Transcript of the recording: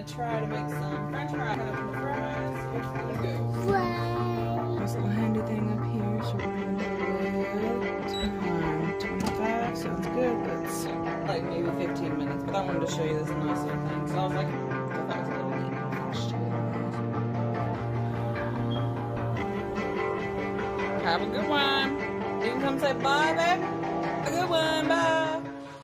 gonna try to make some french fries. fries. Let's go. Fly. This little handy thing up here is running a little time 25. Sounds good. but it's like maybe 15 minutes, but I wanted to show you this nice little thing. So I was like, I thought it was a little neat. Have a good one. You can come say bye, babe.